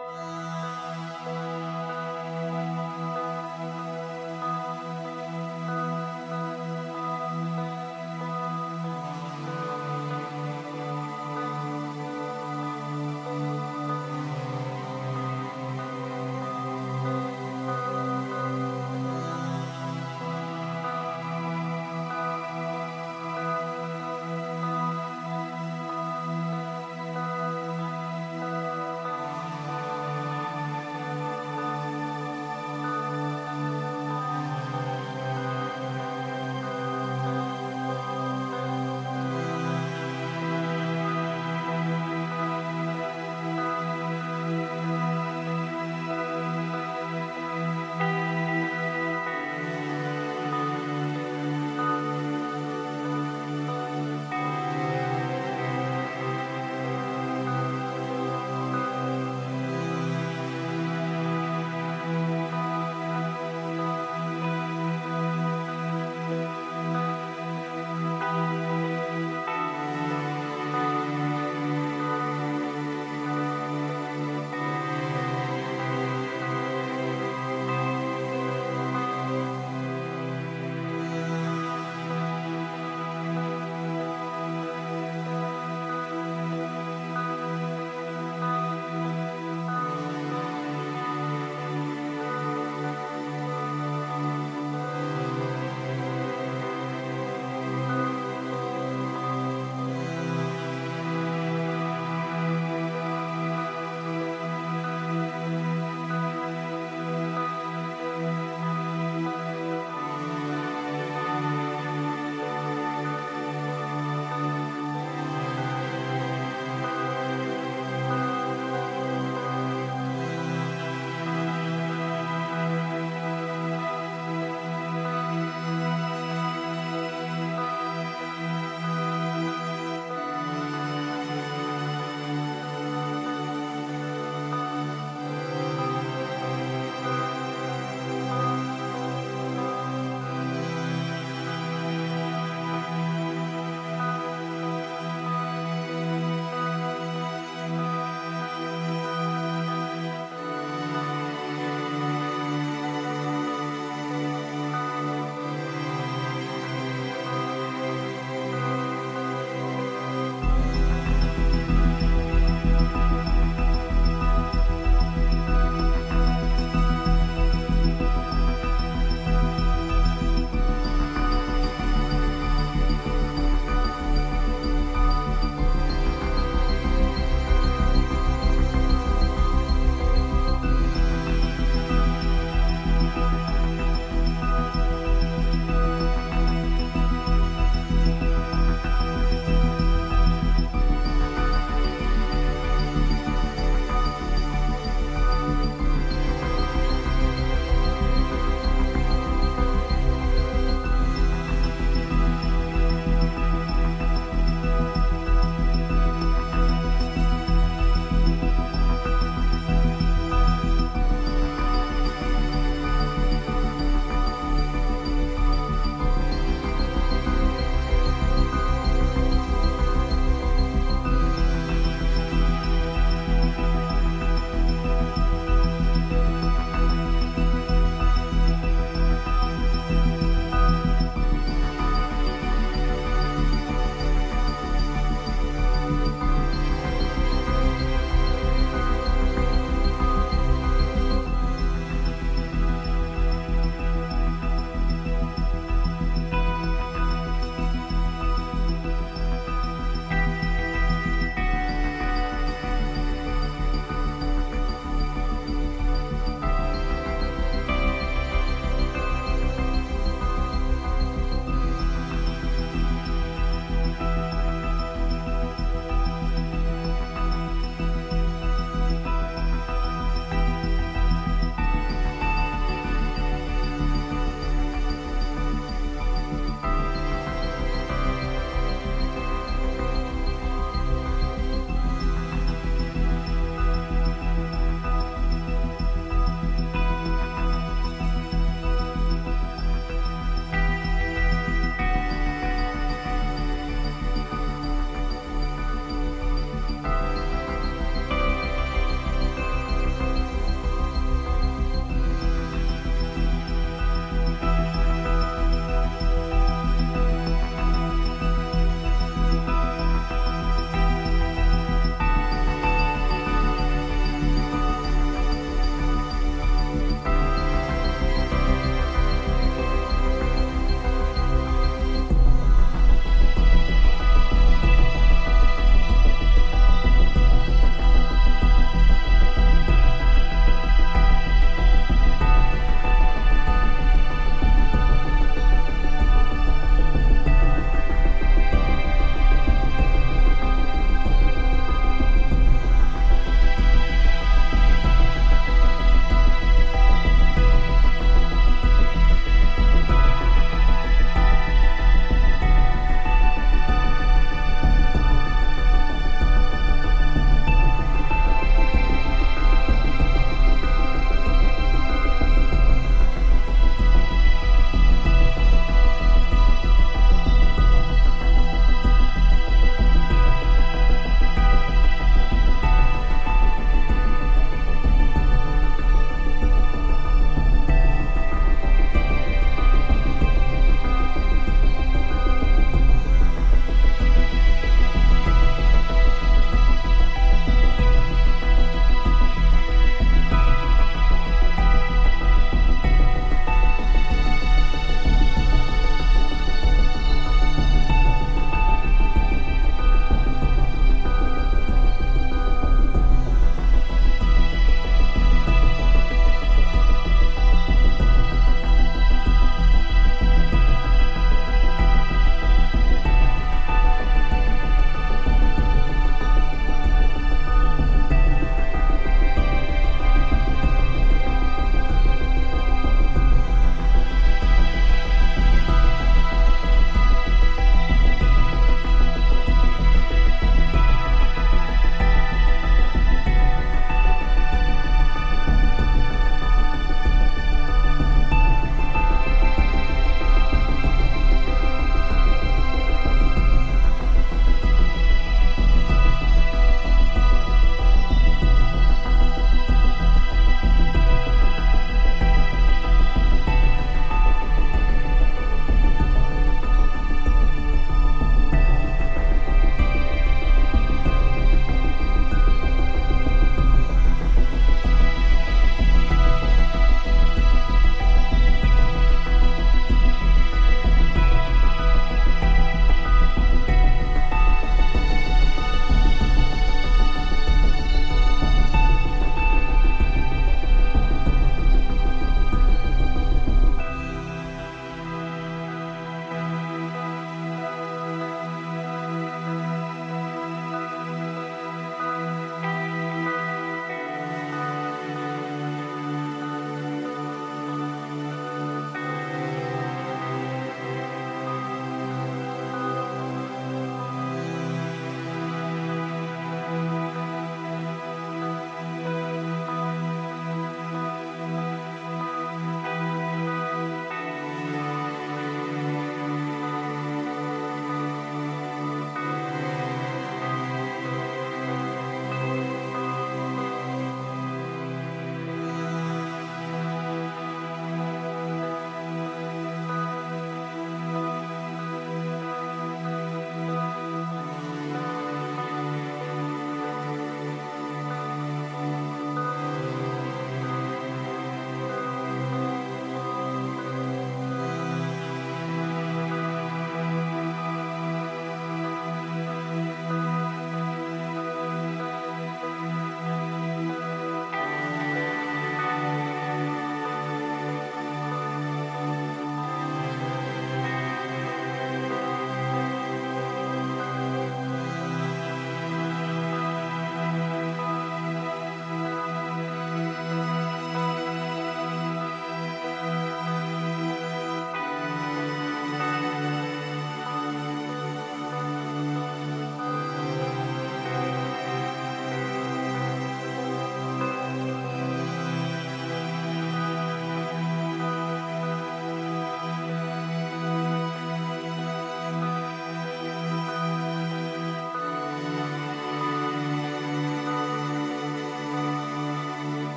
Música